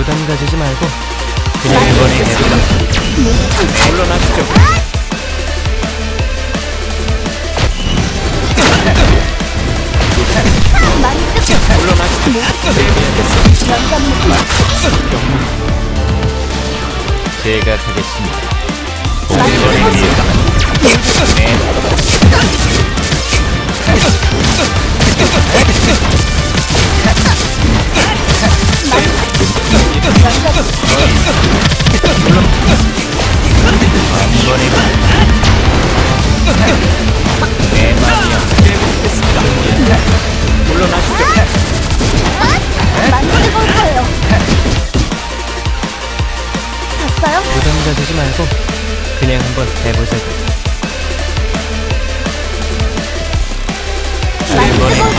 부담 가지지 말고 그냥 한번 해보자. 물러나시죠. 물러나시죠. 제가 가겠습니다. 본전을 위해서. 네. 부담 가지지 말고 그냥 한번 해보자고. 네 물러나.